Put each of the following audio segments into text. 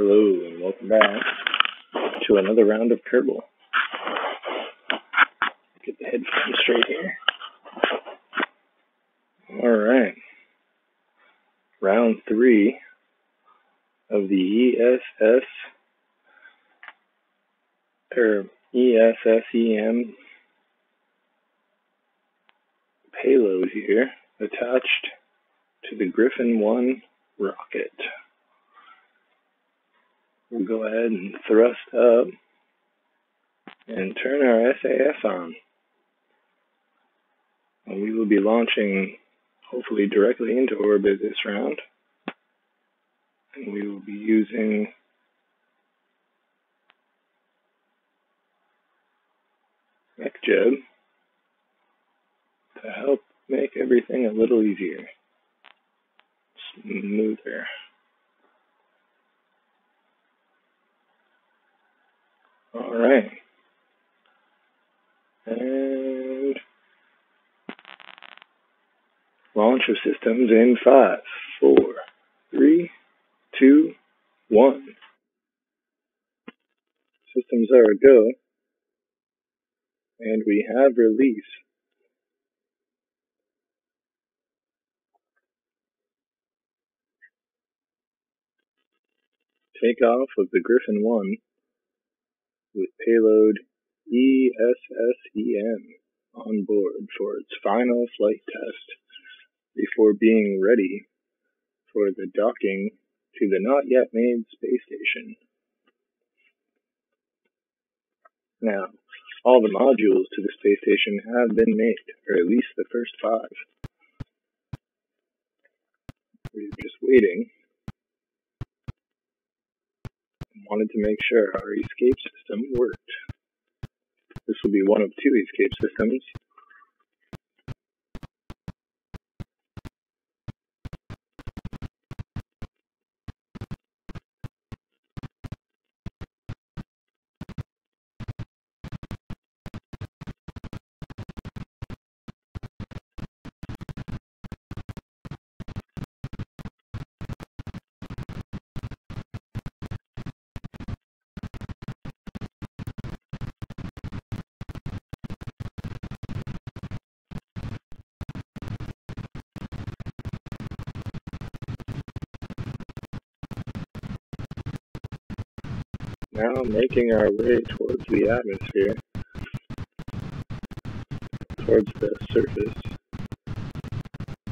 Hello and welcome back to another round of Kerbal. Get the headphones straight here. All right. Round three of the ESS or ESSEM payload here attached to the Griffin 1 rocket. We'll go ahead and thrust up and turn our SAS on. And we will be launching hopefully directly into orbit this round. And we will be using MechJeb to help make everything a little easier, smoother. All right. And launch of systems in five, four, three, two, one. Systems are a go. And we have release. Takeoff of the Griffin 1 with payload ESSEM on board for its final flight test before being ready for the docking to the not yet made space station. Now, all the modules to the space station have been made, or at least the first five. We're just waiting wanted to make sure our escape system worked. This will be one of two escape systems. Now making our way towards the atmosphere, towards the surface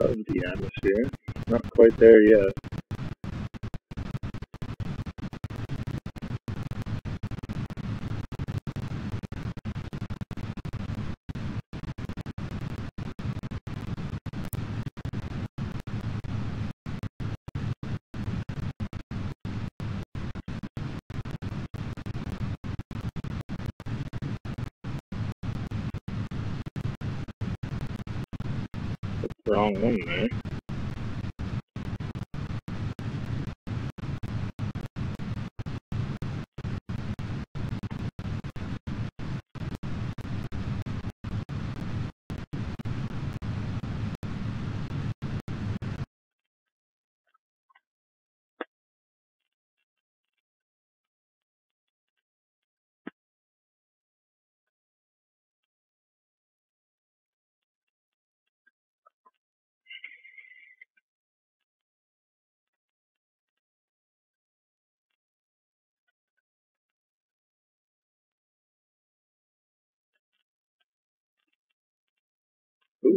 of the atmosphere. Not quite there yet. Wrong one eh? there.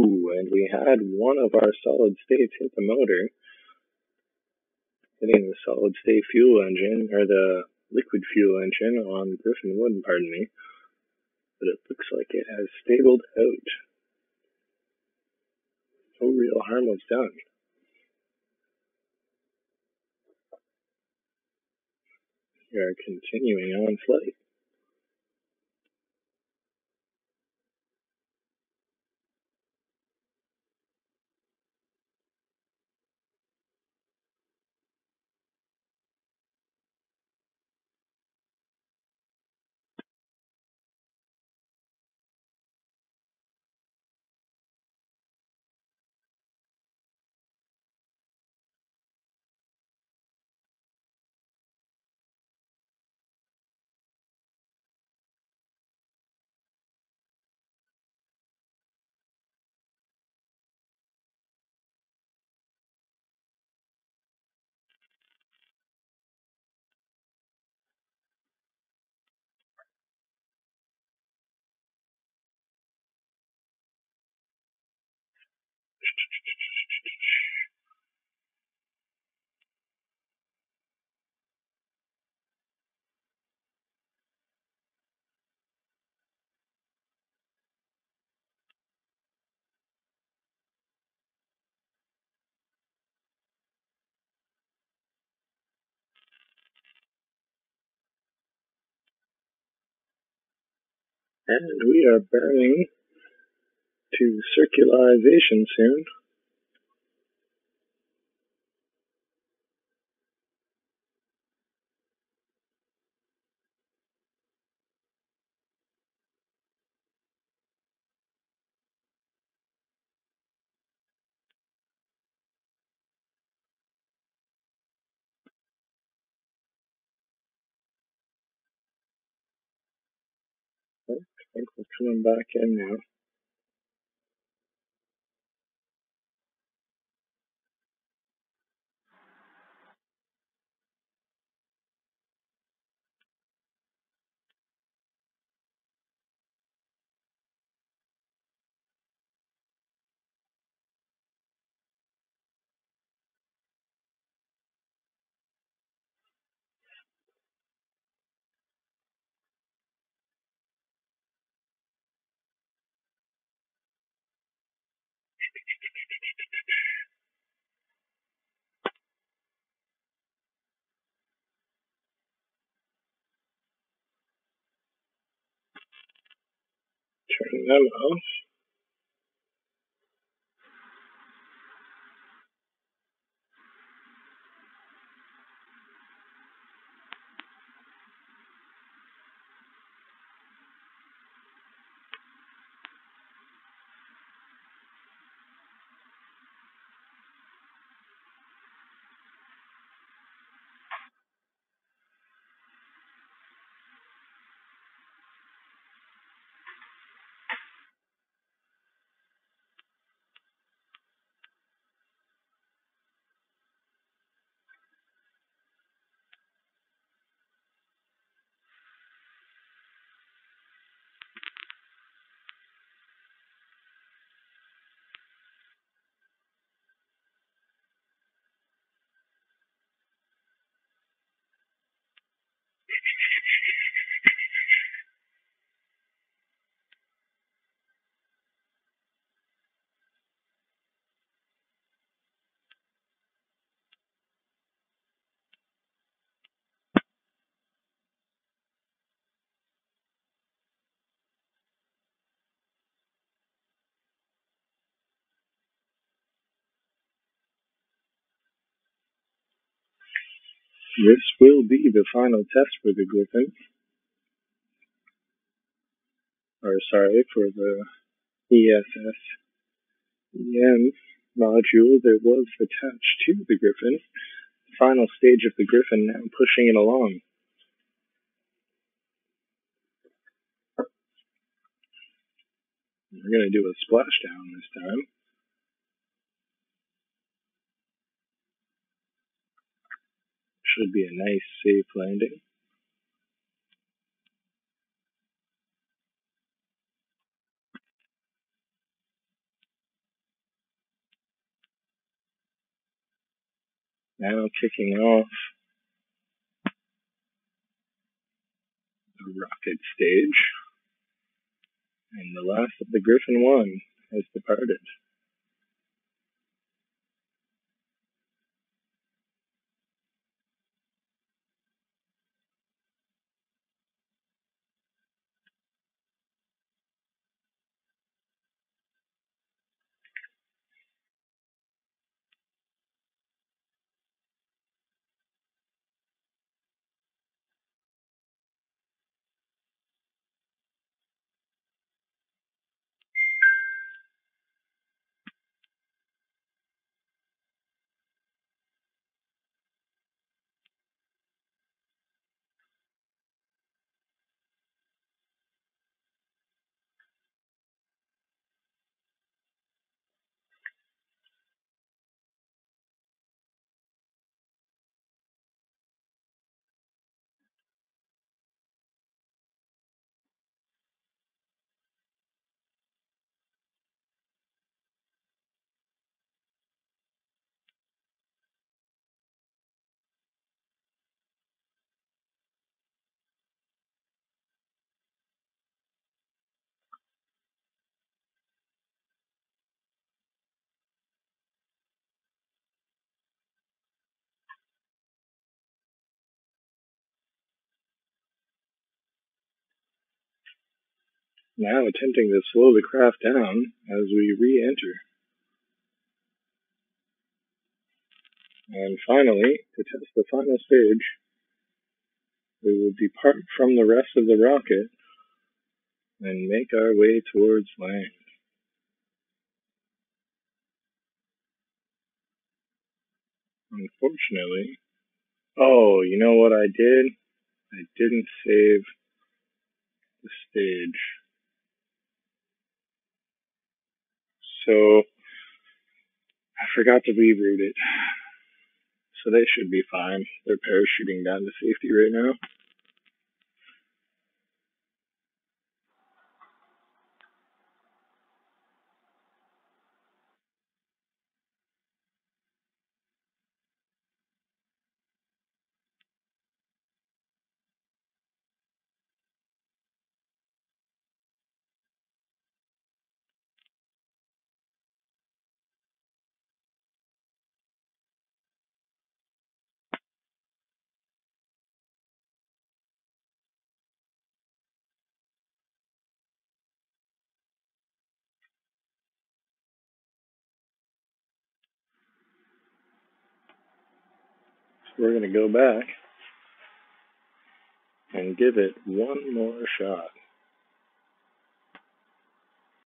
Ooh, and we had one of our solid states hit the motor, hitting the solid state fuel engine, or the liquid fuel engine on Griffin Wood, pardon me. But it looks like it has stabled out. No real harm was done. We are continuing on flight. And we are burning to circularization soon. I think we're coming back in now. Turn them off. This will be the final test for the Griffin. Or sorry, for the ESS EM module that was attached to the Griffin. Final stage of the Griffin now pushing it along. We're going to do a splashdown this time. Should be a nice, safe landing. Now kicking off the rocket stage. And the last of the Griffin 1 has departed. Now attempting to slow the craft down as we re-enter. And finally, to test the final stage, we will depart from the rest of the rocket and make our way towards land. Unfortunately, oh, you know what I did? I didn't save the stage. So, I forgot to reboot it. So they should be fine. They're parachuting down to safety right now. We're going to go back and give it one more shot.